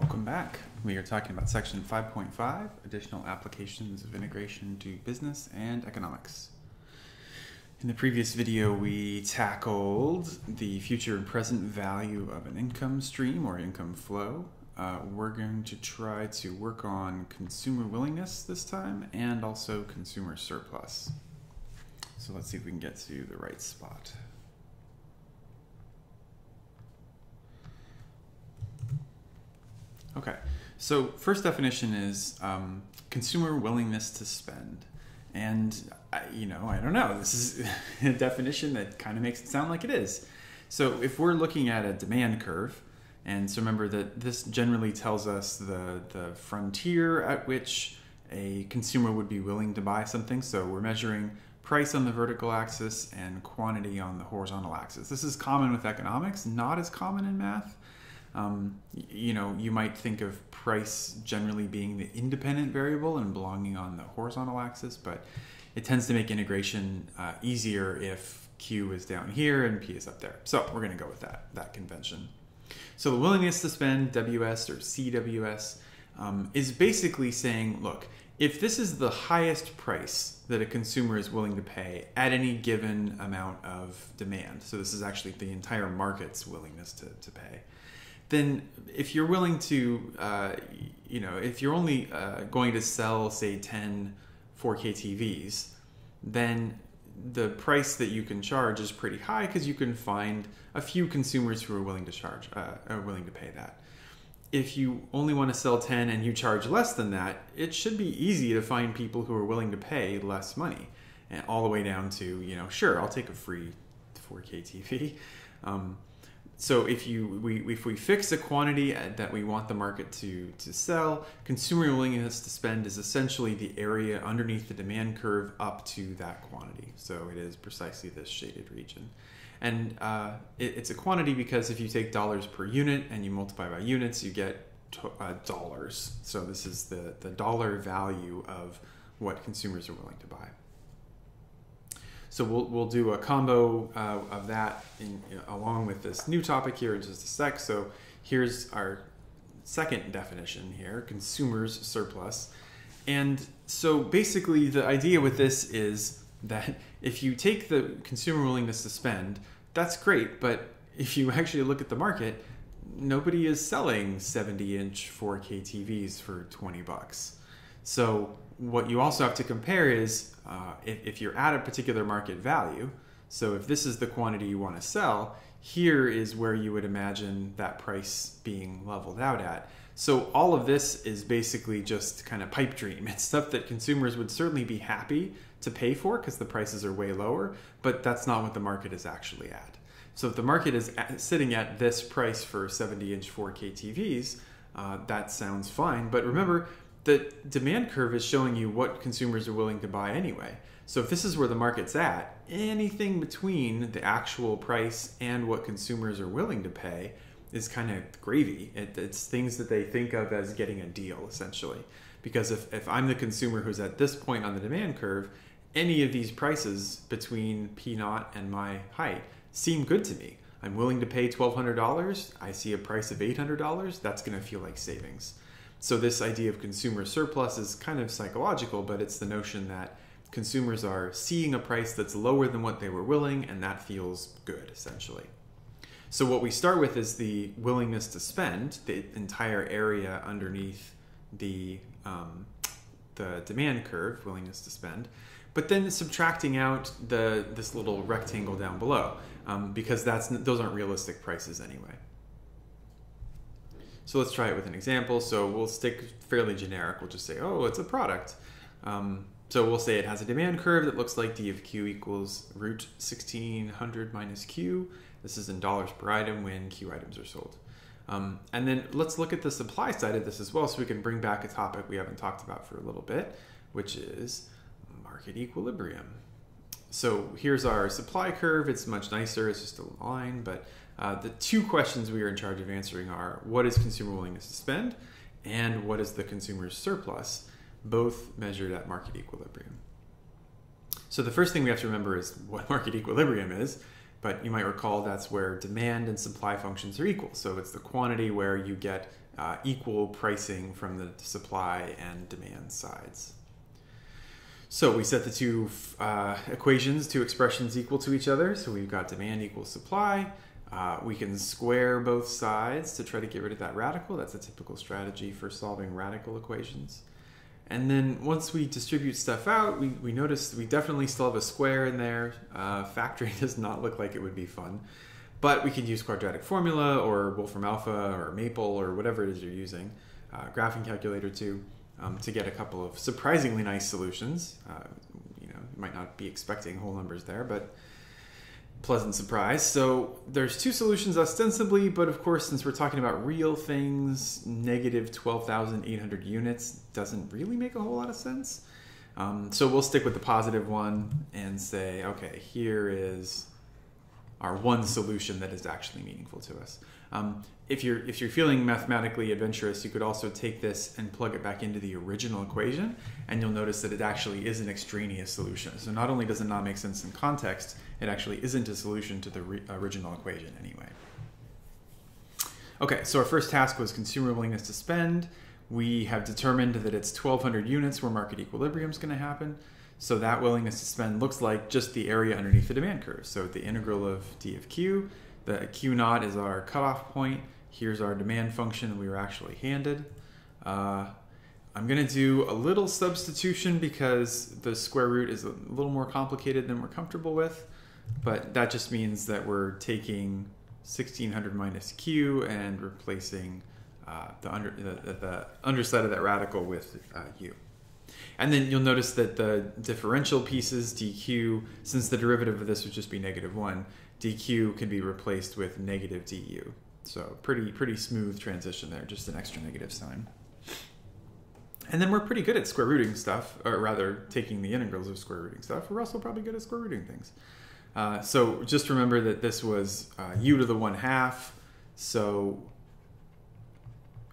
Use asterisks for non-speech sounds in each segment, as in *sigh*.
Welcome back. We are talking about section 5.5 additional applications of integration to business and economics. In the previous video, we tackled the future and present value of an income stream or income flow. Uh, we're going to try to work on consumer willingness this time and also consumer surplus. So let's see if we can get to the right spot. Okay, so first definition is um, consumer willingness to spend. And, I, you know, I don't know, this is *laughs* a definition that kind of makes it sound like it is. So if we're looking at a demand curve, and so remember that this generally tells us the, the frontier at which a consumer would be willing to buy something. So we're measuring price on the vertical axis and quantity on the horizontal axis. This is common with economics, not as common in math. Um, you know, you might think of price generally being the independent variable and belonging on the horizontal axis, but it tends to make integration uh, easier if Q is down here and P is up there. So we're going to go with that, that convention. So the willingness to spend, WS or CWS, um, is basically saying, look, if this is the highest price that a consumer is willing to pay at any given amount of demand, so this is actually the entire market's willingness to, to pay, then if you're willing to, uh, you know, if you're only uh, going to sell, say, 10 4K TVs, then the price that you can charge is pretty high because you can find a few consumers who are willing to charge, uh, are willing to pay that. If you only want to sell 10 and you charge less than that, it should be easy to find people who are willing to pay less money. And all the way down to, you know, sure, I'll take a free 4K TV. Um, so if you we, if we fix a quantity that we want the market to to sell, consumer willingness to spend is essentially the area underneath the demand curve up to that quantity. So it is precisely this shaded region. And uh, it, it's a quantity because if you take dollars per unit and you multiply by units, you get uh, dollars. So this is the, the dollar value of what consumers are willing to buy. So we'll, we'll do a combo uh, of that in, along with this new topic here in just a sec. So here's our second definition here, consumers surplus. And so basically the idea with this is that *laughs* if you take the consumer willingness to spend, that's great. But if you *laughs* actually look at the market, nobody is selling 70 inch 4K TVs for 20 bucks. So what you also have to compare is uh, if, if you're at a particular market value, so if this is the quantity you want to sell, here is where you would imagine that price being leveled out at. So all of this is basically just kind of pipe dream. *laughs* It's stuff that consumers would certainly be happy to pay for because the prices are way lower, but that's not what the market is actually at. So if the market is at, sitting at this price for 70 inch 4K TVs, uh, that sounds fine. But remember, the demand curve is showing you what consumers are willing to buy anyway. So if this is where the market's at, anything between the actual price and what consumers are willing to pay is kind of gravy. It, it's things that they think of as getting a deal, essentially. Because if, if I'm the consumer who's at this point on the demand curve, any of these prices between P naught and my height seem good to me. I'm willing to pay $1,200. I see a price of $800. That's going to feel like savings. So this idea of consumer surplus is kind of psychological, but it's the notion that consumers are seeing a price that's lower than what they were willing, and that feels good, essentially. So what we start with is the willingness to spend, the entire area underneath the um, the demand curve, willingness to spend, but then subtracting out the this little rectangle down below, um, because that's those aren't realistic prices anyway. So let's try it with an example. So we'll stick fairly generic. We'll just say, oh, it's a product. Um, so we'll say it has a demand curve that looks like D of Q equals root 1600 minus Q. This is in dollars per item when Q items are sold. Um, and then let's look at the supply side of this as well so we can bring back a topic we haven't talked about for a little bit, which is market equilibrium. So here's our supply curve. It's much nicer. It's just a line, but uh, the two questions we are in charge of answering are what is consumer willingness to spend and what is the consumer's surplus, both measured at market equilibrium. So the first thing we have to remember is what *laughs* market equilibrium is. but you might recall that's where demand and supply functions are equal. So it's the quantity where you get uh, equal pricing from the supply and demand sides. So we set the two uh, equations, two expressions equal to each other. So we've got demand equals supply. Uh, we can square both sides to try to get rid of that radical. That's a typical strategy for solving radical equations. And then once we distribute stuff out, we, we notice we definitely still have a square in there. Uh, factoring *laughs* does not look like it would be fun. But we could use quadratic formula or Wolfram Alpha or Maple or whatever it is you're using, uh, graphing calculator too um, to get a couple of surprisingly nice solutions. Uh, you know, you might not be expecting whole numbers there, but pleasant surprise. So there's two solutions ostensibly, but of course, since we're talking about real things, negative 12,800 units doesn't really make a whole lot of sense. Um, so we'll stick with the positive one and say, okay, here is our one solution that is actually meaningful to us. Um, if you're if you're feeling mathematically adventurous, you could also take this and plug it back into the original equation, and you'll notice that it actually is an extraneous solution. So not only does it not make sense in context, it actually isn't a solution to the original equation anyway. Okay, so our first task was consumer willingness to spend. We have determined that it's 1,200 units where market equilibrium is going to happen. So that willingness to spend looks like just the area underneath the demand curve. So the integral of d of q, the q naught is our cutoff point. Here's our demand function we were actually handed. Uh, I'm going to do a little substitution because the square root is a little more complicated than we're comfortable with. But that just means that we're taking 1600 minus q and replacing uh, the, under, the, the, underside of that radical with uh, u. And then you'll notice that the differential pieces, dq, since the derivative of this would just be negative 1, dq can be replaced with negative du. So pretty pretty smooth transition there, just an extra negative sign. And then we're pretty good at square rooting stuff, or rather taking the integrals of square rooting stuff. We're also probably good at square rooting things. Uh, so just remember that this was uh, u to the 1 half. So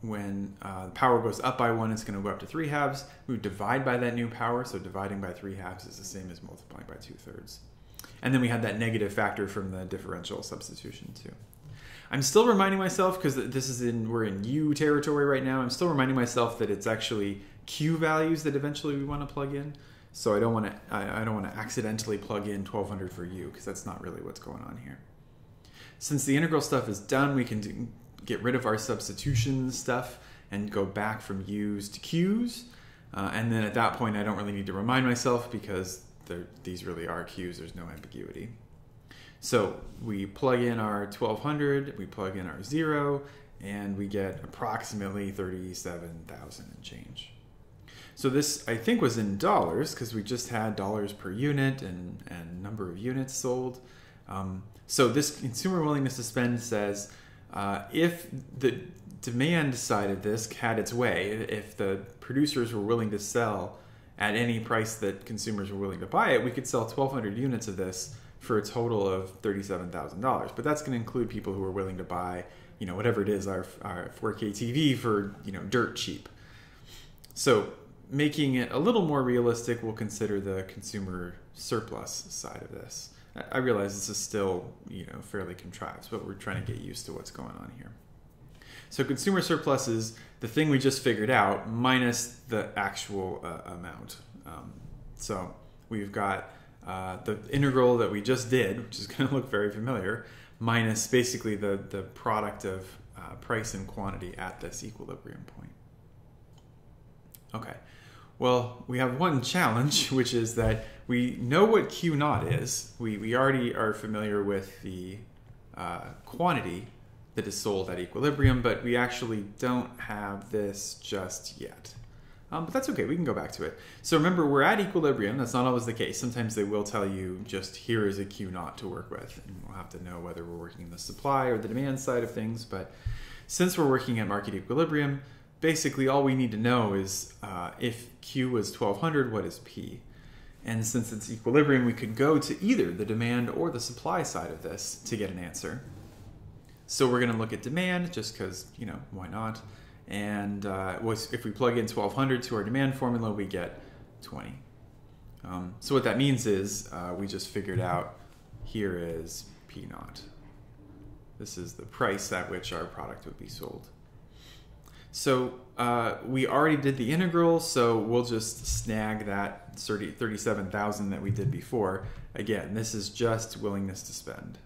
when uh, power goes up by 1, it's going to go up to 3 halves. We divide by that new power, so dividing by 3 halves is the same as multiplying by 2 thirds. And then we had that negative factor from the differential substitution too. I'm still reminding myself because this is in we're in U territory right now. I'm still reminding myself that it's actually Q values that eventually we want to plug in. So I don't want to I, don't want to accidentally plug in 1200 for U because that's not really what's going on here. Since the integral stuff is done, we can do, get rid of our substitution stuff and go back from U's to Q's. Uh, and then at that point, I don't really need to remind myself because these really are Q's, There's no ambiguity. So we plug in our 1200, we plug in our zero, and we get approximately 37,000 and change. So this, I think, was in dollars because we just had dollars per unit and, and number of units sold. Um, so this consumer willingness to spend says uh, if the demand side of this had its way, if the producers were willing to sell at any price that consumers were willing to buy it, we could sell 1,200 units of this for a total of $37,000. But that's going to include people who are willing to buy, you know, whatever it is, our, our 4K TV for, you know, dirt cheap. So making it a little more realistic, we'll consider the consumer surplus side of this. I realize this is still, you know, fairly contrived, but we're trying to get used to what's going on here. So consumer surplus is the thing we just figured out minus the actual uh, amount. Um, so we've got uh, the integral that we just did, which is *laughs* going to look very familiar, minus basically the, the product of uh, price and quantity at this equilibrium point. Okay, well, we have one challenge, *laughs* which is that we know what Q naught is. We, we already are familiar with the uh, quantity that is sold at equilibrium, but we actually don't have this just yet. Um, but that's okay, we can go back to it. So remember, we're at equilibrium. That's not always the case. Sometimes they will tell you just here is a Q naught to work with. And we'll have to know whether we're working the supply or the demand side of things. But since we're working at market equilibrium, basically all we need to know is uh, if Q was 1200, what is P? And since it's equilibrium, we could go to either the demand or the supply side of this to get an answer. So we're going to look at demand just because, you know, why not? And uh, if we plug in 1200 to our demand formula, we get 20. Um, so what that means is uh, we just figured out here is P naught. This is the price at which our product would be sold. So uh, we already did the integral, so we'll just snag that 30, 37,000 that we did before. Again, this is just willingness to spend.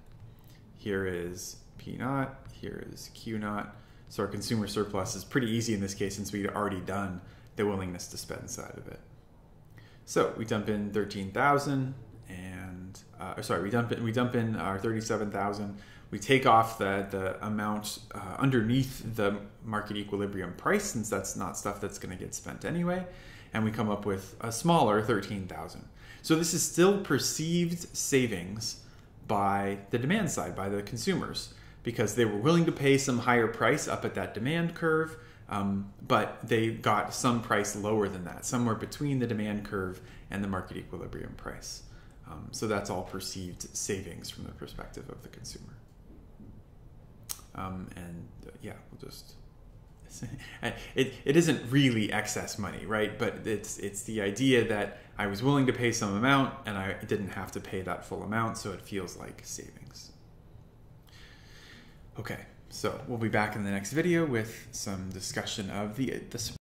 Here is Naught, here is Q naught. So our consumer surplus is pretty easy in this case since we'd already done the willingness to spend side of it. So we dump in 13,000 and, uh, sorry, we dump in, we dump in our 37,000 we take off the, the amount uh, underneath the market equilibrium price since that's not stuff that's going to get spent anyway and we come up with a smaller 13000 so this is still perceived savings by the demand side by the consumers because they were willing to pay some higher price up at that demand curve um, but they got some price lower than that somewhere between the demand curve and the market equilibrium price um, so that's all perceived savings from the perspective of the consumer um, and uh, yeah, we'll just *laughs* it, it isn't really excess money, right? But it's it's the idea that I was willing to pay some amount and I didn't have to pay that full amount, so it feels like savings. Okay, so we'll be back in the next video with some discussion of the the